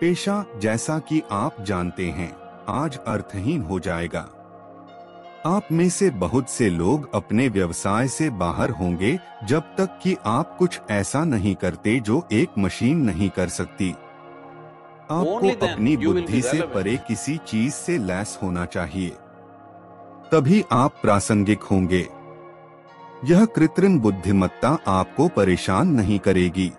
पेशा जैसा कि आप जानते हैं आज अर्थहीन हो जाएगा। आप में से बहुत से लोग अपने व्यवसाय से बाहर होंगे जब तक कि आप कुछ ऐसा नहीं करते जो एक मशीन नहीं कर सकती। आपको अपनी बुद्धि से परे किसी चीज़ से लैस होना चाहिए। तभी आप प्रासंगिक होंगे। यह कृत्रिम बुद्धिमत्ता आपको परेशान नहीं करेगी।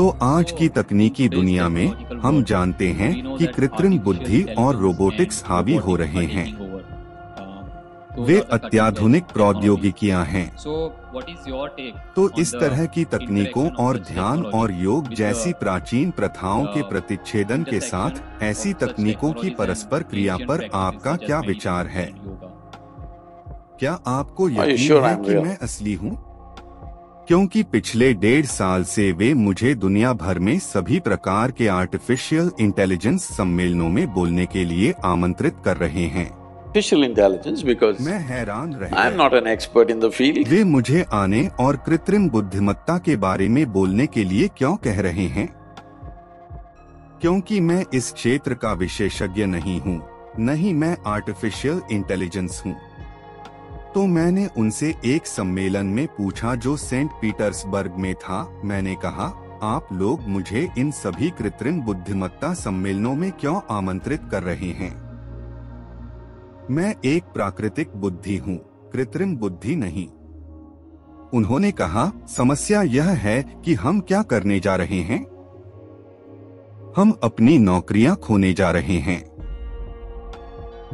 तो आज की तकनीकी दुनिया में हम जानते हैं कि कृत्रिम बुद्धि और रोबोटिक्स हावी हो रहे हैं। वे अत्याधुनिक प्रौद्योगिकियाँ हैं। तो इस तरह की तकनीकों और ध्यान और योग जैसी प्राचीन प्रथाओं के प्रतिच्छेदन के साथ ऐसी तकनीकों की परस्पर क्रिया पर आपका क्या विचार है? क्या आपको यकीन है कि मैं असली हूँ? क्योंकि पिछले डेढ़ साल से वे मुझे दुनिया भर में सभी प्रकार के आर्टिफिशियल इंटेलिजेंस सम्मेलनों में बोलने के लिए आमंत्रित कर रहे हैं। Artificial intelligence because मैं हैरान रह I'm not an expert in the field. वे मुझे आने और कृत्रिम बुद्धिमत्ता के बारे में बोलने के लिए क्यों कह रहे हैं? क्योंकि मैं इस क्षेत्र का विशेषज्ञ नहीं हूँ नहीं मैं आर्टिफिशियल इंटेलिजेंस हूँ। तो मैंने उनसे एक सम्मेलन में पूछा जो सेंट पीटर्सबर्ग में था। मैंने कहा, आप लोग मुझे इन सभी कृत्रिम बुद्धिमत्ता सम्मेलनों में क्यों आमंत्रित कर रहे हैं? मैं एक प्राकृतिक बुद्धि हूँ, कृत्रिम बुद्धि नहीं। उन्होंने कहा, समस्या यह है कि हम क्या करने जा रहे हैं? हम अपनी नौकरियाँ खोने जा रहे हैं।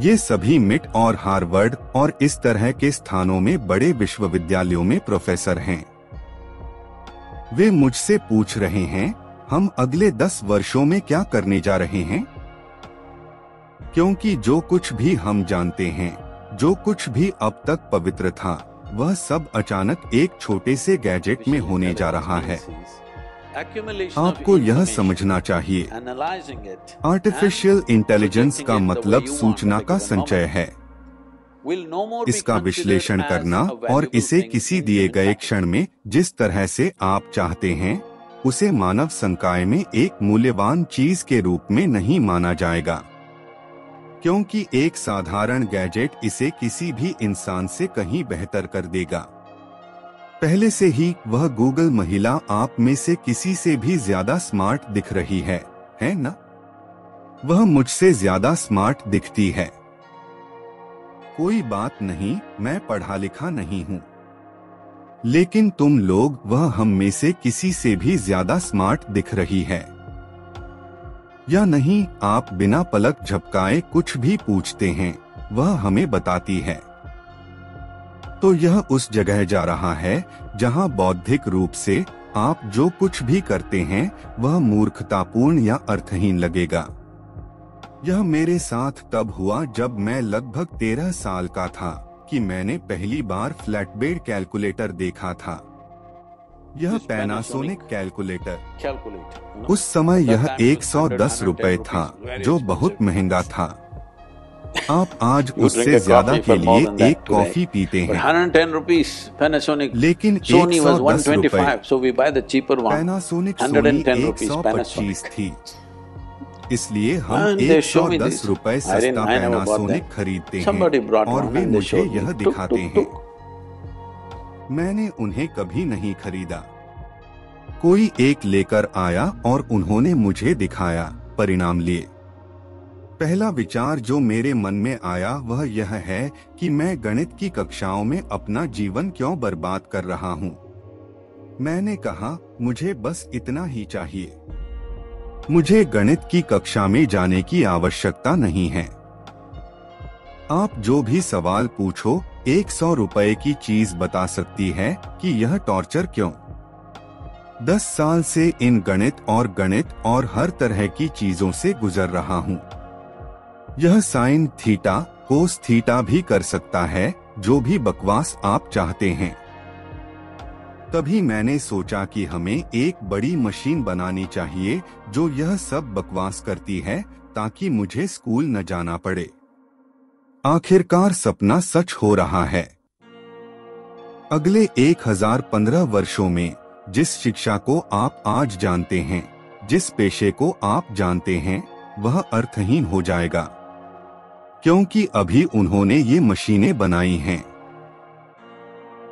ये सभी मिट और हार्वर्ड और इस तरह के स्थानों में बड़े विश्वविद्यालयों में प्रोफेसर हैं। वे मुझसे पूछ रहे हैं, हम अगले दस वर्षों में क्या करने जा रहे हैं? क्योंकि जो कुछ भी हम जानते हैं, जो कुछ भी अब तक पवित्र था, वह सब अचानक एक छोटे से गैजेट में होने जा रहा है। आपको यह समझना चाहिए। आर्टिफिशियल इंटेलिजेंस का मतलब सूचना का संचय है। इसका विश्लेषण करना और इसे किसी दिए गए क्षण में जिस तरह से आप चाहते हैं उसे मानव संकाय में एक मूल्यवान चीज़ के रूप में नहीं माना जाएगा। क्योंकि एक साधारण गैजेट इसे किसी भी इंसान से कहीं बेहतर कर देगा। पहले से ही वह गूगल महिला आप में से किसी से भी ज़्यादा स्मार्ट दिख रही है है न? वह मुझसे ज़्यादा स्मार्ट दिखती है। कोई बात नहीं, मैं पढ़ा लिखा नहीं हूँ। लेकिन तुम लोग वह हम में से किसी से भी ज़्यादा स्मार्ट दिख रही है। या नहीं, आप बिना पलक झपकाए कुछ भी पूछते हैं, वह हमें बताती है। तो यह उस जगह जा रहा है जहाँ बौद्धिक रूप से आप जो कुछ भी करते हैं वह मूर्खतापूर्ण या अर्थहीन लगेगा। यह मेरे साथ तब हुआ जब मैं लगभग तेरह साल का था कि मैंने पहली बार फ्लैटबेड कैलकुलेटर देखा था। यह पैनासोनिक कैलकुलेटर know. उस समय यह time it was 110 रुपए था जो बहुत महँगा था। आप आज उससे ज़्यादा के लिए एक कॉफ़ी पीते हैं। लेकिन सोनी थी। इसलिए हम एक सौ दस रुपए सस्ता पैनासोनिक खरीदते हैं। और वे मुझे यह दिखाते हैं। मैंने उन्हें कभी नहीं खरीदा। कोई एक लेकर आया और उन्होंने मुझे दिखाया। परिणाम लिए। पहला विचार जो मेरे मन में आया वह यह है कि मैं गणित की कक्षाओं में अपना जीवन क्यों बर्बाद कर रहा हूँ। मैंने कहा, मुझे बस इतना ही चाहिए। मुझे गणित की कक्षा में जाने की आवश्यकता नहीं है। आप जो भी सवाल पूछो, एक सौ रुपए की चीज़ बता सकती है कि यह टॉर्चर क्यों? दस साल से इन गणित और गणित और हर तरह की चीज़ों से गुजर रहा हूँ। यह साइन थीटा कोस थीटा भी कर सकता है, जो भी बकवास आप चाहते हैं। तभी मैंने सोचा कि हमें एक बड़ी मशीन बनानी चाहिए, जो यह सब बकवास करती है, ताकि मुझे स्कूल न जाना पड़े। आखिरकार सपना सच हो रहा है। अगले 1015 वर्षों में, जिस शिक्षा को आप आज जानते हैं, जिस पेशे को आप जानते हैं, वह अर्थहीन हो जाएगा। क्योंकि अभी उन्होंने ये मशीनें बनाई हैं।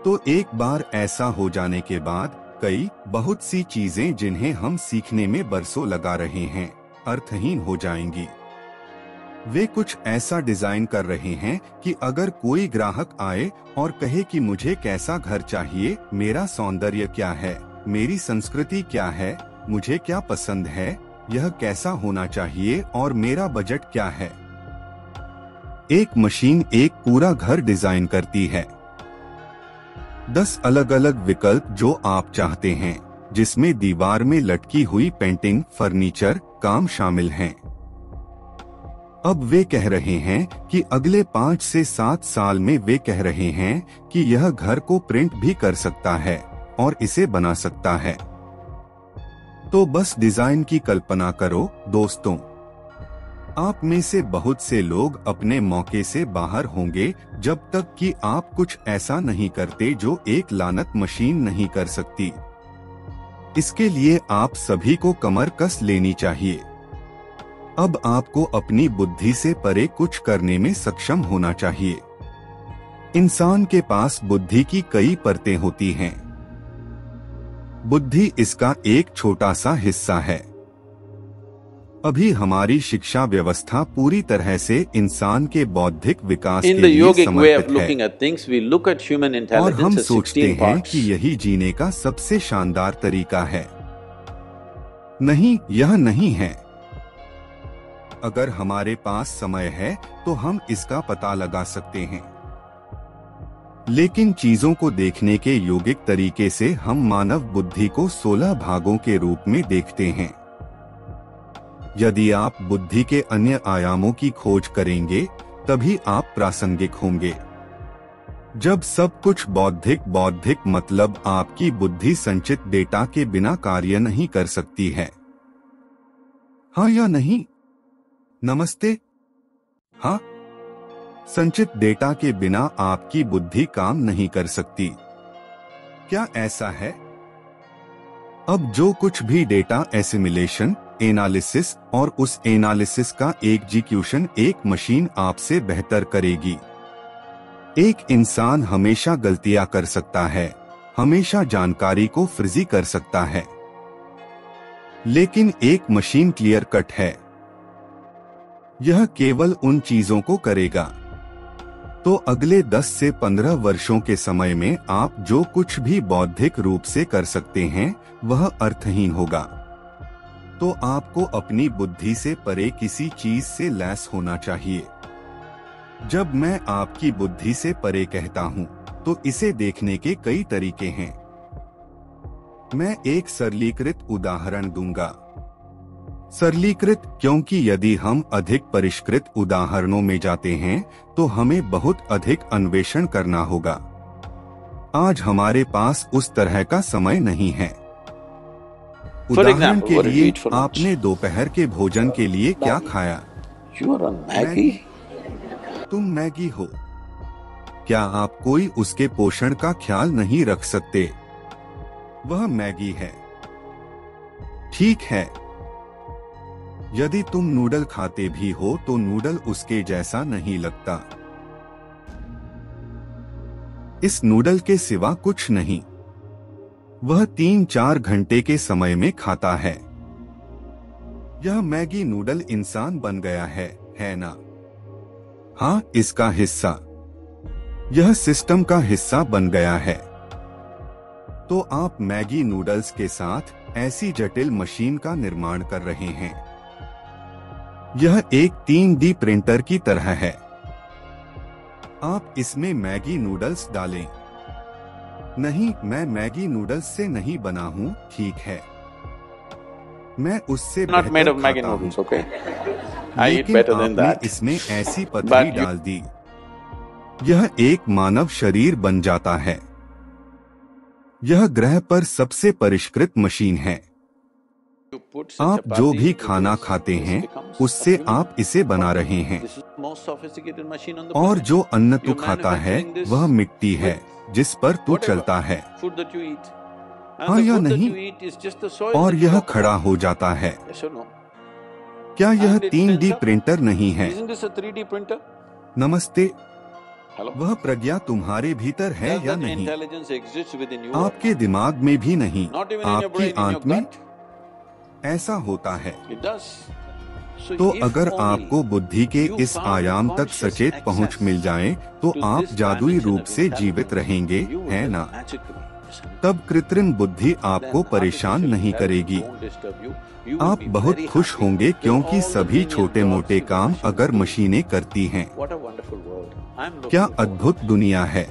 तो एक बार ऐसा हो जाने के बाद, कई, बहुत सी चीज़ें जिन्हें हम सीखने में बरसों लगा रहे हैं, अर्थहीन हो जाएँगी। वे कुछ ऐसा डिज़ाइन कर रहे हैं कि अगर कोई ग्राहक आए और कहे कि मुझे कैसा घर चाहिए, मेरा सौंदर्य क्या है, मेरी संस्कृति क्या है, मुझे क्या पसंद है, यह कैसा होना चाहिए और मेरा बजट क्या है। एक मशीन एक पूरा घर डिज़ाइन करती है। दस अलग अलग विकल्प जो आप चाहते हैं, जिसमें दीवार में लटकी हुई पेंटिंग, फर्नीचर, काम शामिल हैं। अब वे कह रहे हैं कि अगले पाँच से सात साल में वे कह रहे हैं कि यह घर को प्रिंट भी कर सकता है और इसे बना सकता है। तो बस डिज़ाइन की कल्पना करो, दोस्तों। आप में से बहुत से लोग अपने मौके से बाहर होंगे, जब तक कि आप कुछ ऐसा नहीं करते जो एक लानत मशीन नहीं कर सकती। इसके लिए आप सभी को कमर कस लेनी चाहिए। अब आपको अपनी बुद्धि से परे कुछ करने में सक्षम होना चाहिए। इंसान के पास बुद्धि की कई परतें होती हैं। बुद्धि इसका एक छोटा सा हिस्सा है। अभी हमारी शिक्षा व्यवस्था पूरी तरह से इंसान के बौद्धिक विकास In के लिए समर्पित है। और हम सोचते हैं. कि यही जीने का सबसे शानदार तरीका है। नहीं यह नहीं है। अगर हमारे पास समय है तो हम इसका पता लगा सकते हैं। लेकिन चीज़ों को देखने के योगिक तरीके से हम मानव बुद्धि को 16 भागों के रूप में देखते हैं। यदि आप बुद्धि के अन्य आयामों की खोज करेंगे, तभी आप प्रासंगिक होंगे। जब सब कुछ बौद्धिक बौद्धिक मतलब आपकी बुद्धि संचित डेटा के बिना कार्य नहीं कर सकती है। हाँ या नहीं? नमस्ते। हाँ। संचित डेटा के बिना आपकी बुद्धि काम नहीं कर सकती। क्या ऐसा है? अब जो कुछ भी डेटा एसिमिलेशन एनालिसिस और उस एनालिसिस का एग्जीक्यूशन एक मशीन आपसे बेहतर करेगी। एक इंसान हमेशा गलतियाँ कर सकता है, हमेशा जानकारी को फ्रिजी कर सकता है। लेकिन एक मशीन क्लियर कट है। यह केवल उन चीज़ों को करेगा। तो अगले 10 से 15 वर्षों के समय में आप जो कुछ भी बौद्धिक रूप से कर सकते हैं, वह अर्थहीन होगा। तो आपको अपनी बुद्धि से परे किसी चीज़ से लैस होना चाहिए। जब मैं आपकी बुद्धि से परे कहता हूँ तो इसे देखने के कई तरीके हैं। मैं एक सरलीकृत उदाहरण दूँगा। सरलीकृत क्योंकि यदि हम अधिक परिष्कृत उदाहरणों में जाते हैं तो हमें बहुत अधिक अन्वेषण करना होगा। आज हमारे पास उस तरह का समय नहीं है। उदाहरण के लिए? आपने दोपहर के भोजन के लिए क्या खाया? Maggie? तुम मैगी हो। क्या आप कोई उसके पोषण का ख्याल नहीं रख सकते? वह मैगी है। ठीक है। यदि तुम नूडल खाते भी हो तो नूडल उसके जैसा नहीं लगता। इस नूडल के सिवा कुछ नहीं। वह तीन चार घंटे के समय में खाता है। यह मैगी नूडल इंसान बन गया है है ना? हाँ इसका हिस्सा। यह सिस्टम का हिस्सा बन गया है। तो आप मैगी नूडल्स के साथ ऐसी जटिल मशीन का निर्माण कर रहे हैं। यह एक तीन डी प्रिंटर की तरह है। आप इसमें मैगी नूडल्स डालें। नहीं मैं मैगी नूडल्स से नहीं बना हूँ ठीक है। मैं उससे Not made of बेहतर Maggi खाता noodles, okay? I eat better than that. इसमें ऐसी पतली you- डाल दी। यह एक मानव शरीर बन जाता है। यह ग्रह पर सबसे परिष्कृत मशीन है। आप जो भी खाना खाते हैं उससे आप इसे बना रहे हैं। और जो अन्न तू खाता है वह मिट्टी है जिस पर तू चलता है। हाँ या नहीं? और यह खड़ा हो जाता है। क्या यह तीन डी प्रिंटर नहीं है? नमस्ते। वह प्रज्ञा तुम्हारे भीतर है या नहीं? आपके दिमाग में भी नहीं। आपकी आँख में ऐसा होता है। तो अगर आपको बुद्धि के इस आयाम तक सचेत पहुँच मिल जाए तो आप जादुई रूप से जीवित रहेंगे है ना? तब कृत्रिम बुद्धि आपको परेशान नहीं करेगी। आप बहुत खुश होंगे क्योंकि सभी छोटे मोटे काम अगर मशीनें करती हैं। क्या अद्भुत दुनिया है।